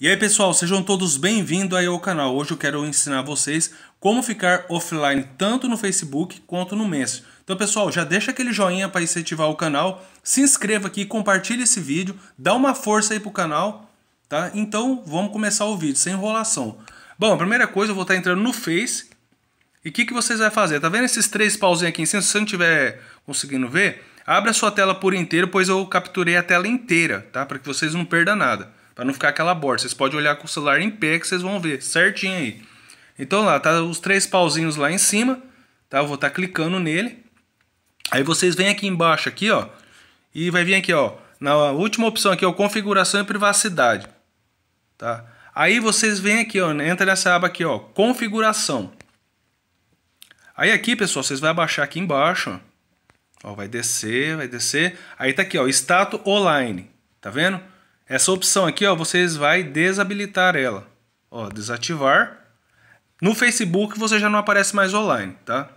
E aí pessoal, sejam todos bem-vindos aí ao canal. Hoje eu quero ensinar vocês como ficar offline tanto no Facebook quanto no Messenger. Então pessoal, já deixa aquele joinha para incentivar o canal, se inscreva aqui, compartilhe esse vídeo, dá uma força aí pro canal, tá? Então vamos começar o vídeo, sem enrolação. Bom, a primeira coisa eu vou estar entrando no Face e o que, que vocês vão fazer? Tá vendo esses três pauzinhos aqui em cima? Se você não estiver conseguindo ver, abre a sua tela por inteiro, pois eu capturei a tela inteira, tá? Para que vocês não perdam nada. Para não ficar aquela borda. Vocês podem olhar com o celular em pé que vocês vão ver certinho aí. Então lá, tá os três pauzinhos lá em cima, tá? Eu vou estar tá clicando nele. Aí vocês vêm aqui embaixo aqui, ó, e vai vir aqui, ó, na última opção aqui, ó, configuração e privacidade, tá? Aí vocês vêm aqui, ó, entra nessa aba aqui, ó, configuração. Aí aqui, pessoal, vocês vão abaixar aqui embaixo, ó, ó vai descer, vai descer. Aí tá aqui, ó, status online, tá vendo? Essa opção aqui, ó, vocês vai desabilitar ela. Ó, desativar. No Facebook você já não aparece mais online, tá?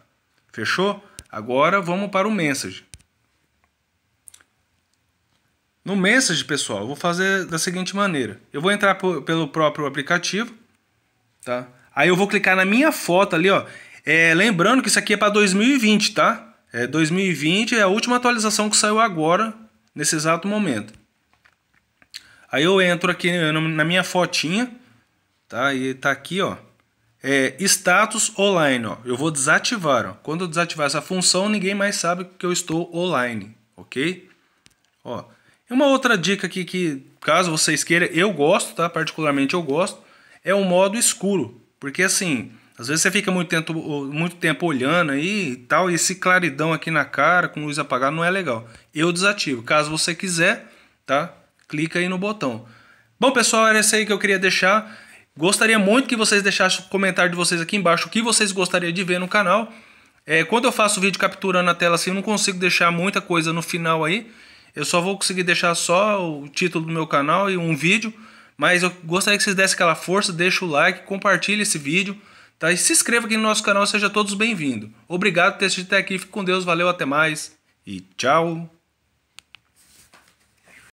Fechou? Agora vamos para o Message. No Message, pessoal, eu vou fazer da seguinte maneira. Eu vou entrar pelo próprio aplicativo, tá? Aí eu vou clicar na minha foto ali, ó. É, lembrando que isso aqui é para 2020, tá? É 2020 é a última atualização que saiu agora, nesse exato momento. Aí eu entro aqui na minha fotinha, tá? E tá aqui, ó. É, status online, ó. Eu vou desativar, ó. Quando eu desativar essa função, ninguém mais sabe que eu estou online, ok? Ó. E uma outra dica aqui que, caso vocês queiram, eu gosto, tá? Particularmente eu gosto, é o modo escuro. Porque assim, às vezes você fica muito tempo, muito tempo olhando aí e tal, e esse claridão aqui na cara, com luz apagada, não é legal. Eu desativo. Caso você quiser, tá? Clica aí no botão. Bom, pessoal, era isso aí que eu queria deixar. Gostaria muito que vocês deixassem o comentário de vocês aqui embaixo, o que vocês gostariam de ver no canal. É, quando eu faço vídeo capturando a tela assim, eu não consigo deixar muita coisa no final aí. Eu só vou conseguir deixar só o título do meu canal e um vídeo. Mas eu gostaria que vocês dessem aquela força, deixa o like, compartilhe esse vídeo. Tá? E se inscreva aqui no nosso canal, seja todos bem-vindos. Obrigado por ter assistido até aqui, fique com Deus, valeu, até mais e tchau!